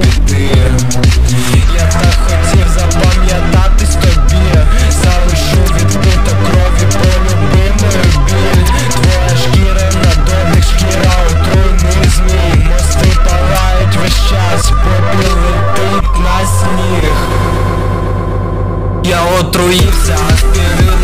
піти. Я так хотів запам'ятатись тобі. Залишу відбито крові полюбимою біль. Твоя шкіра на домних шкіра отруйний змій Мости палають весь час, попіл летить на сніг. Я отруївся, аспірин.